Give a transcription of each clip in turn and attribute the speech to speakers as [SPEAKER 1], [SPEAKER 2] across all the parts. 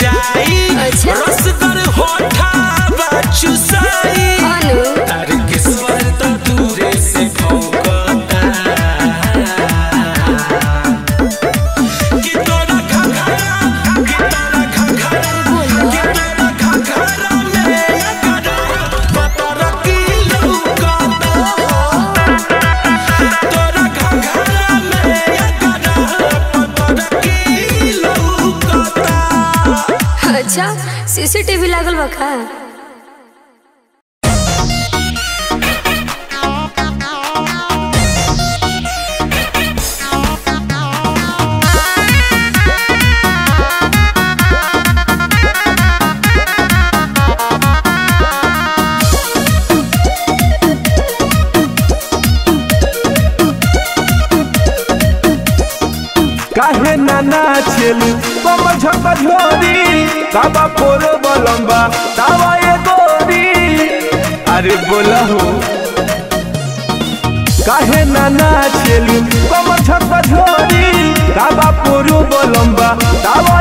[SPEAKER 1] जाई
[SPEAKER 2] अच्छा। सीसीटीवी लागल बा का?
[SPEAKER 3] काहे ना बम समझ मझो ना चलू कमछत झोरी तावा पुरु बलम्बा तावा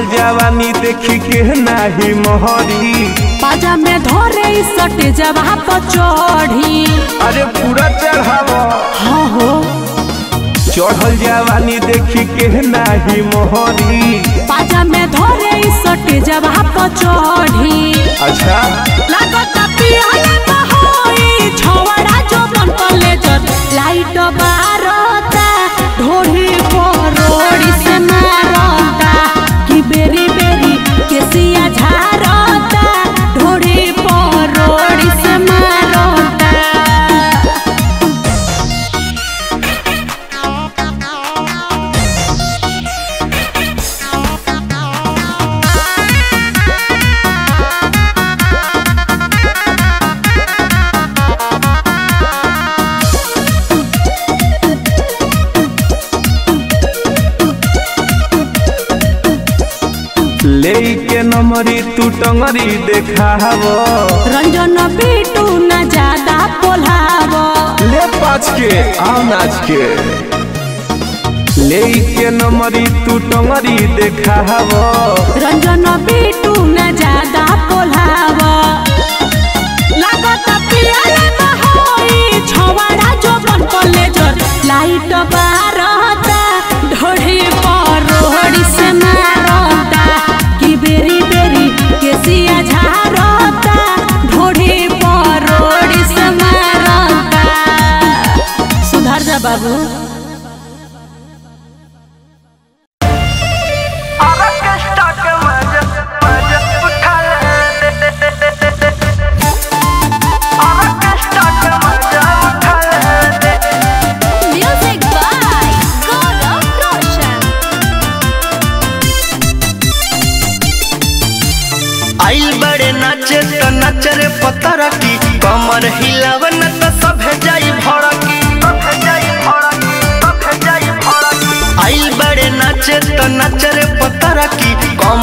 [SPEAKER 3] भल जवानी देखी के नहीं मोहरी।
[SPEAKER 4] पाजा में धोरे सटे जवा पर चढ़ी
[SPEAKER 3] अरे पूरा चढ़ावा।
[SPEAKER 4] हाँ हो।
[SPEAKER 3] चढ़ल जवानी देखी के नहीं मोहरी।
[SPEAKER 4] पाजा में धोरे सटे जवा पर चढ़ी
[SPEAKER 3] अच्छा।
[SPEAKER 4] लागत पियाला होई छोवड़ा जो बन कॉलेज लाइट बारता ढोढ़ी पर रोड़ी से
[SPEAKER 3] टंगरी तू टंगरी देखा हवो
[SPEAKER 4] रंजन पीटू ना ज़्यादा पोलावो
[SPEAKER 3] ले पाच के आनाज के ले के नमरी तू टंगरी देखा हवो
[SPEAKER 4] रंजन पीटू ना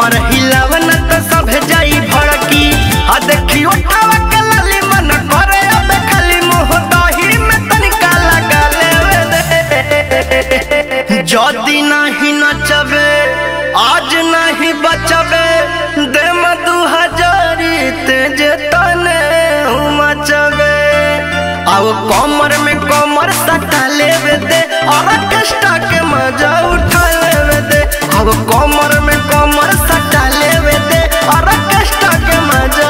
[SPEAKER 5] कमर हिलावन त सभे जाई भड़की। आ देखियो तवक्कल अली मन करे अब खाली मुँह दही में तनिका लगा ले जदी नाही नचबे, आज नाही बचबे, दे मधु हजारी ते जे तने
[SPEAKER 6] मचबे
[SPEAKER 5] आओ कमर में कमर सटा लेवे दे ऑर्केस्ट्रा के मज़ा उठा लेवे दे। और कमर में कमर सटा लेवे दे और कष्ट के मज़ा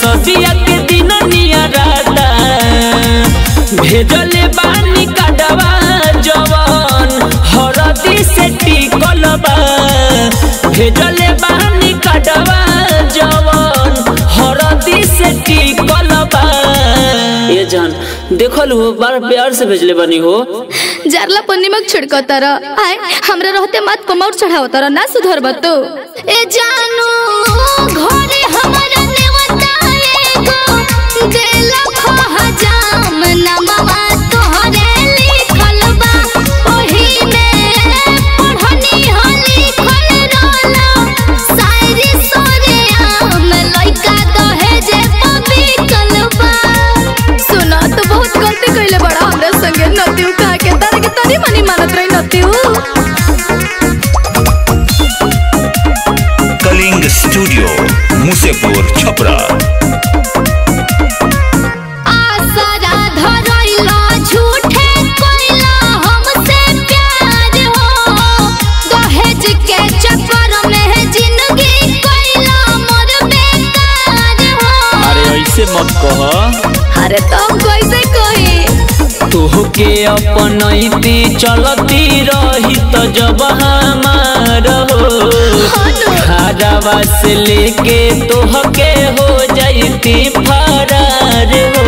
[SPEAKER 7] सदिया के दिन बानी हरदी से बानी हरदी से ये जान, देखल हो, बार प्यार से भेजले बनी हो।
[SPEAKER 6] जारला पर निमक छिड़को तर। आय, हमरा रहते मत पमौर चढ़ाओ तर, ना सुधर बतो ए जानू, घरे कहा के नतिउ
[SPEAKER 2] कलिंग स्टूडियो मुसेपुर छपरा
[SPEAKER 7] तोहके अपनैती चलती रही तो जब हमार हो। खराबा से लेके तोहके हो जाती फरार हो।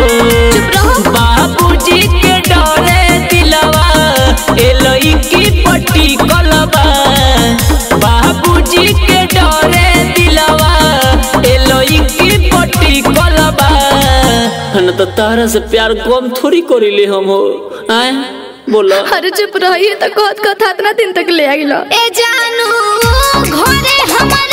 [SPEAKER 7] बाबूजी के डरे दिलवा एलई की पट्टी कलबा बाबूजी के डरे न तो तारा से प्यार कम थोड़ी करिले हम हो। आए बोला।
[SPEAKER 6] अरे चुप रहिए तो कहत कथा इतना दिन तक ले आइलो। ए जानू घरे हमरा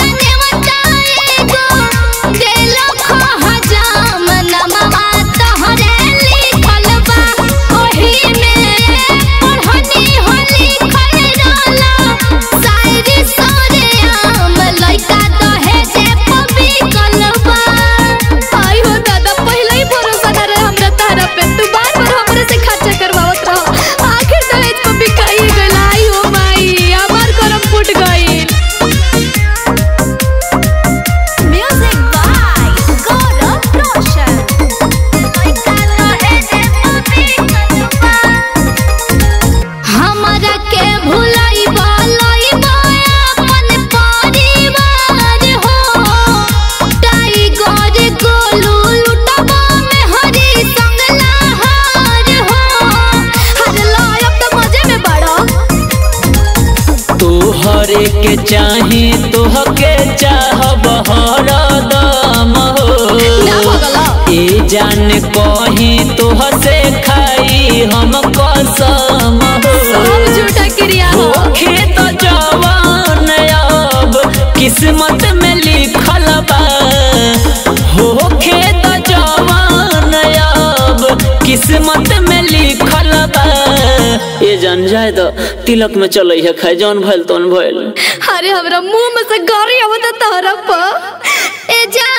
[SPEAKER 7] चाही तोहके चाहब हरदम हो। ए जान कही तोह से खाई हम कसम हो।
[SPEAKER 6] हो।
[SPEAKER 7] होखे तो जवान अब किस्मत में लिखल बा। होखे तो जवान अब किस्मत में जान जाए तो तिलक में चल है, खाए, जौन भइल तौन भइल।
[SPEAKER 6] अरे हमरा मुँह में से गारी आवत तहरा पा। ए जानू